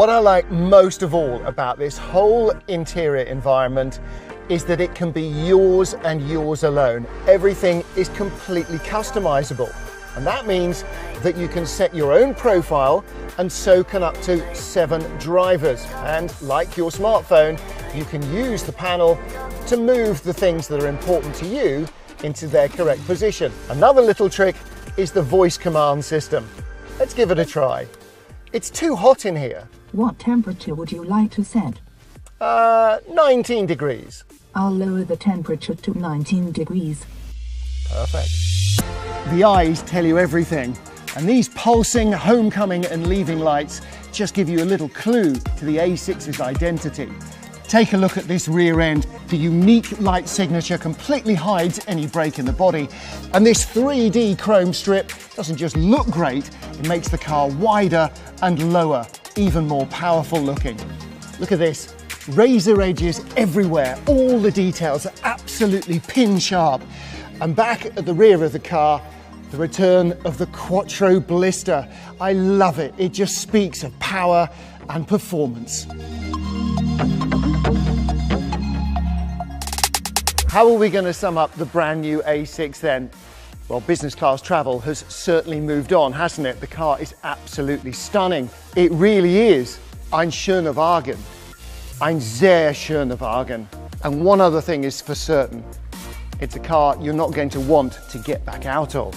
What I like most of all about this whole interior environment is that it can be yours and yours alone. Everything is completely customizable. And that means that you can set your own profile and so can up to seven drivers. And like your smartphone, you can use the panel to move the things that are important to you into their correct position. Another little trick is the voice command system. Let's give it a try. It's too hot in here. What temperature would you like to set? Uh, 19 degrees. I'll lower the temperature to 19 degrees. Perfect. The eyes tell you everything, and these pulsing homecoming and leaving lights just give you a little clue to the A6's identity. Take a look at this rear end. The unique light signature completely hides any break in the body. And this 3D chrome strip doesn't just look great, it makes the car wider and lower even more powerful looking. Look at this, razor edges everywhere. All the details are absolutely pin sharp. And back at the rear of the car, the return of the Quattro Blister. I love it. It just speaks of power and performance. How are we going to sum up the brand new A6 then? Well, business class travel has certainly moved on, hasn't it? The car is absolutely stunning. It really is. Ein schöner Wagen. Ein sehr schöner Wagen. And one other thing is for certain. It's a car you're not going to want to get back out of.